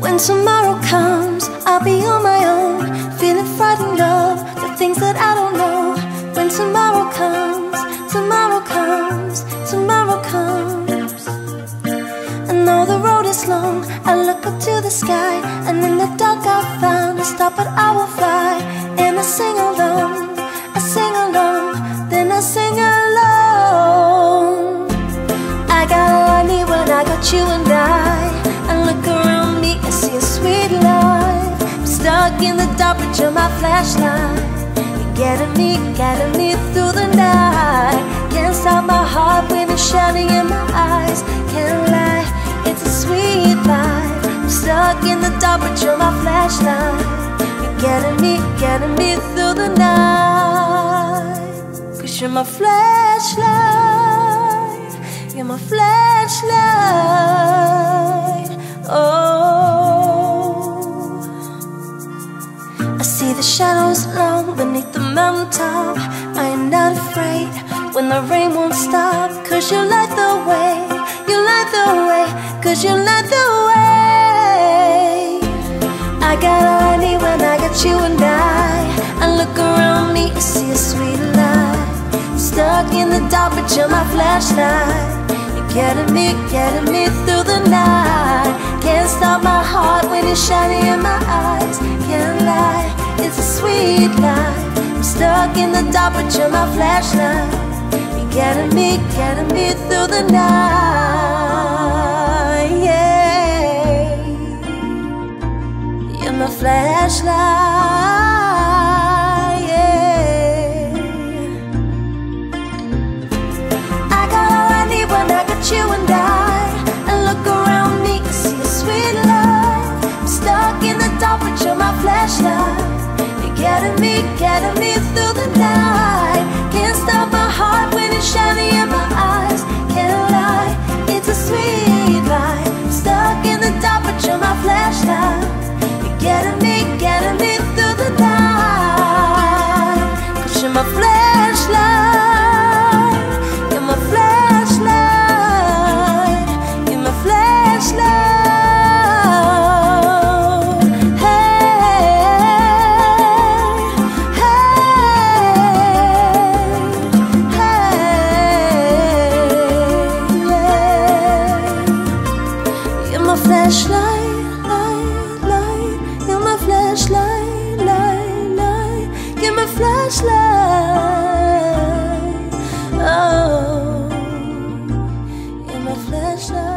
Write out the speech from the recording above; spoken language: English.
When tomorrow comes, I'll be on my own, feeling frightened of the things that I don't know. When tomorrow comes, tomorrow comes, tomorrow stop, but I will fly. And I sing along, I sing along, then I sing along. I got need when I got you and I. I look around me and see a sweet life. I'm stuck in the dark, but you're my flashlight. You're getting me, getting me through the night. Can't stop my heart when it's shining in my eyes. Can't lie, it's a sweet life. I'm stuck in the dark, but you're my. Getting me through the night. Cause you're my flashlight. You're my flashlight. Oh, I see the shadows long beneath the mountaintop. I am not afraid when the rain won't stop. Cause you light the way, you light the way, cause you light the way. Sweet light. Stuck in the dark, but you're my flashlight. You're getting me, getting me through the night. Can't stop my heart when it's shining in my eyes. Can't lie, it's a sweet life. I'm stuck in the dark, but you're my flashlight. You're getting me, getting me through the night. Yeah. You're my flashlight, you and flashlight, light, light. You're my flashlight, light, light. You're my flashlight. Oh, you're my flashlight.